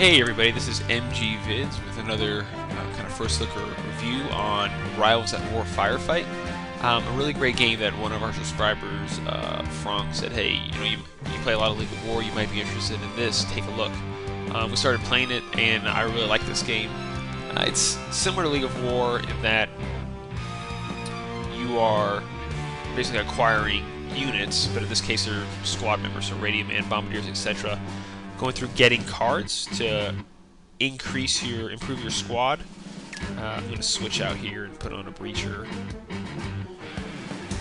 Hey everybody, this is MG Vids with another uh, kind of first look or review on Rivals at War Firefight. Um, a really great game that one of our subscribers, uh, Frank, said, hey, you know, you, you play a lot of League of War, you might be interested in this, take a look. Um, we started playing it, and I really like this game. Uh, it's similar to League of War in that you are basically acquiring units, but in this case they're squad members, so Radium and Bombardiers, etc going through getting cards to increase your, improve your squad. Uh, I'm going to switch out here and put on a Breacher,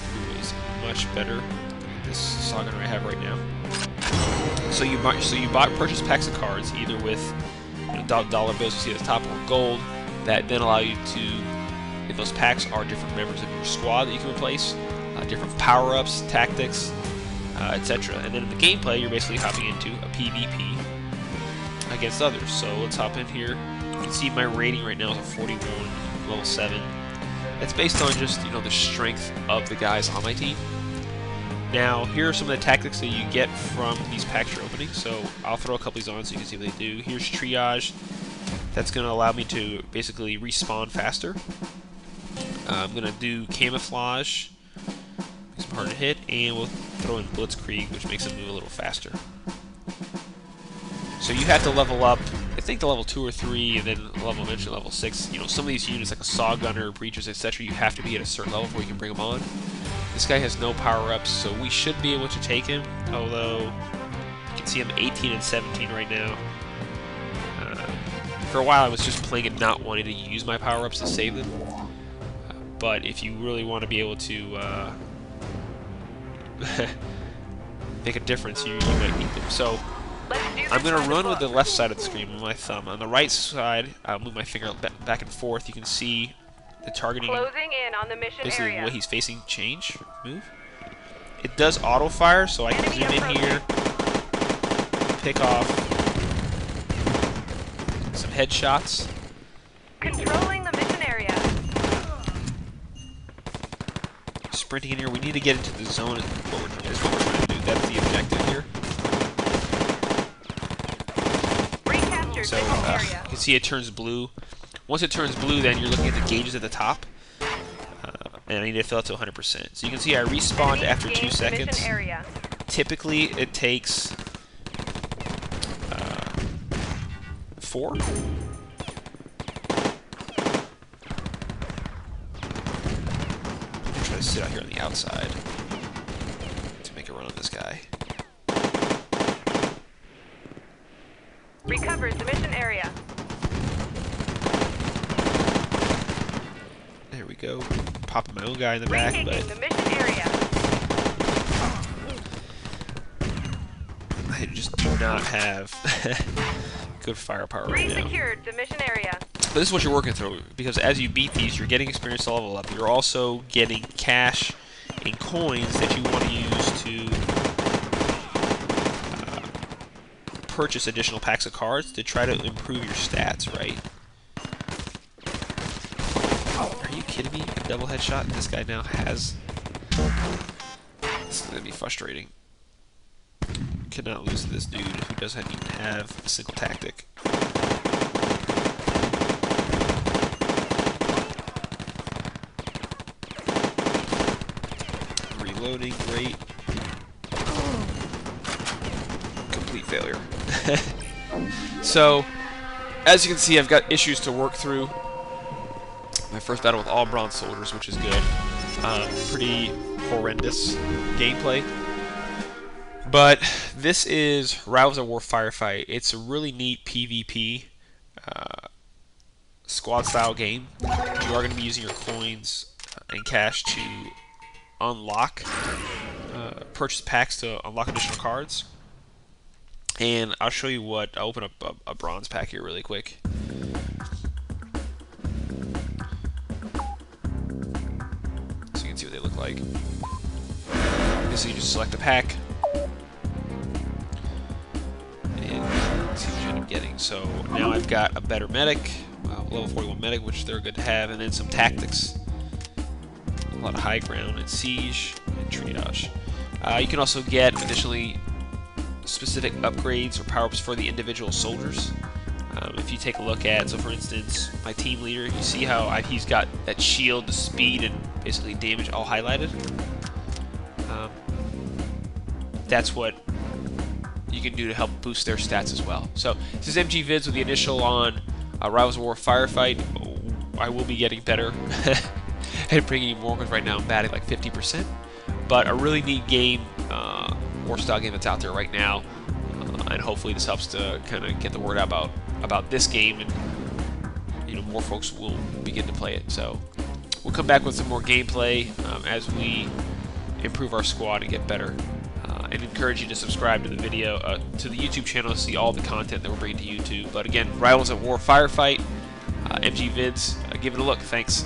who is much better than this Sagan I have right now. So you buy, so you buy, purchase packs of cards either with you know, dollar bills you see at the top or gold that then allow you to, in those packs are different members of your squad that you can replace, uh, different power-ups, tactics, uh, etc. And then in the gameplay, you're basically hopping into a PvP against others. So let's hop in here. You can see my rating right now is a 41, level 7. It's based on just, you know, the strength of the guys on my team. Now, here are some of the tactics that you get from these packs you're opening. So I'll throw a couple of these on so you can see what they do. Here's Triage. That's going to allow me to basically respawn faster. Uh, I'm going to do Camouflage harder hit, and we'll throw in Blitzkrieg, which makes them move a little faster. So you have to level up, I think to level 2 or 3, and then level eventually level 6. You know, some of these units, like a Saw Gunner, Breachers, etc., you have to be at a certain level before you can bring them on. This guy has no power-ups, so we should be able to take him, although you can see I'm 18 and 17 right now. Uh, for a while I was just playing and not wanting to use my power-ups to save them. Uh, but if you really want to be able to uh, make a difference, you, you might need them. So I'm going to run with the left side of the screen with my thumb. On the right side, I'll move my finger back and forth. You can see the targeting, Closing in on the mission basically area. what he's facing change, move. It does auto fire, so I can zoom in here, pick off some headshots. Controlling the mission area. Sprinting in here, we need to get into the zone is what we're, is what we're trying to do. That's the objective here. So uh, you can see it turns blue. Once it turns blue, then you're looking at the gauges at the top. Uh, and I need to fill it to 100%. So you can see I respawned after two seconds. Typically, it takes uh, four. Gonna sit out here on the outside to make a run on this guy. Recovers the mission area. There we go. Popping my own guy in the back, but the mission area. I just do not have good firepower right now. Resecured the mission area. This is what you're working through, because as you beat these, you're getting experience to level up. You're also getting cash and coins that you want to use to uh, purchase additional packs of cards to try to improve your stats, right? Are you kidding me? A double headshot and this guy now has... This is going to be frustrating. Cannot lose to this dude who doesn't even have a single tactic. Reloading, great. Complete failure. so, as you can see, I've got issues to work through. My first battle with all bronze soldiers, which is good. Um, pretty horrendous gameplay. But this is Rivals at War Firefight. It's a really neat PvP uh, squad style game. You are going to be using your coins and cash to unlock, uh, purchase packs to unlock additional cards. And I'll show you what, I'll open up a, a bronze pack here really quick. So you can see what they look like. So you just select a pack. And see what you end up getting. So now I've got a better medic, uh, level 41 medic, which they're good to have, and then some tactics a lot of high ground and siege and triage. Uh, you can also get additionally specific upgrades or power-ups for the individual soldiers. Um, if you take a look at, so for instance, my team leader, you see how I, he's got that shield, the speed, and basically damage all highlighted. Um, that's what you can do to help boost their stats as well. So this is MG Vids with the initial on uh, Rivals of War Firefight. I will be getting better at bringing more because right now I'm batting like 50%. But a really neat game, uh, war style game that's out there right now, uh, and hopefully this helps to kind of get the word out about about this game, and you know more folks will begin to play it. So we'll come back with some more gameplay um, as we improve our squad and get better and encourage you to subscribe to the video, uh, to the YouTube channel to see all the content that we're bringing to YouTube. But again, Rivals at War Firefight, uh, MG Vids, uh, give it a look. Thanks.